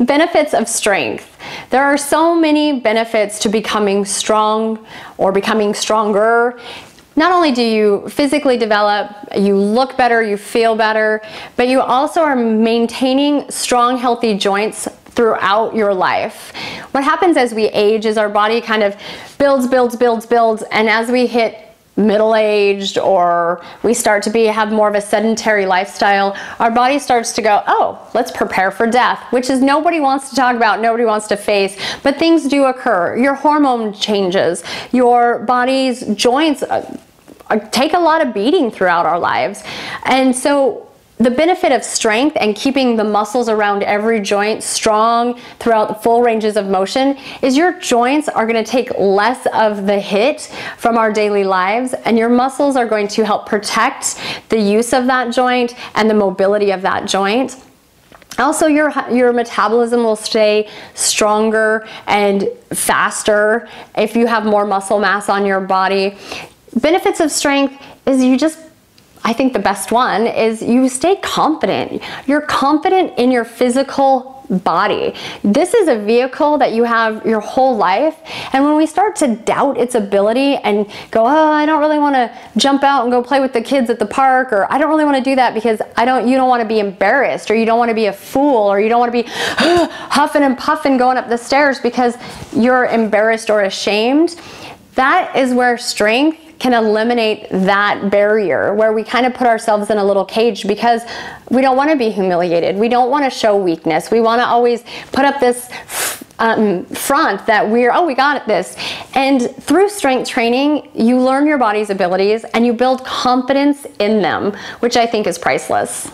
benefits of strength. There are so many benefits to becoming strong or becoming stronger. Not only do you physically develop, you look better, you feel better, but you also are maintaining strong, healthy joints throughout your life. What happens as we age is our body kind of builds, builds, builds, builds, and as we hit middle-aged or we start to be have more of a sedentary lifestyle our body starts to go oh let's prepare for death which is nobody wants to talk about nobody wants to face but things do occur. Your hormone changes. Your body's joints uh, uh take a lot of beating throughout our lives. And so the benefit of strength and keeping the muscles around every joint strong throughout the full ranges of motion is your joints are going to take less of the hit from our daily lives and your muscles are going to help protect the use of that joint and the mobility of that joint. Also, your, your metabolism will stay stronger and faster if you have more muscle mass on your body. Benefits of strength is you just I think the best one is you stay confident. You're confident in your physical body. This is a vehicle that you have your whole life. And when we start to doubt its ability and go, oh, I don't really want to jump out and go play with the kids at the park, or I don't really want to do that because I don't, you don't want to be embarrassed, or you don't want to be a fool, or you don't want to be huffing and puffing going up the stairs because you're embarrassed or ashamed. That is where strength can eliminate that barrier where we kind of put ourselves in a little cage because we don't want to be humiliated. We don't want to show weakness. We want to always put up this um, front that we're, oh, we got this. And through strength training, you learn your body's abilities and you build confidence in them, which I think is priceless.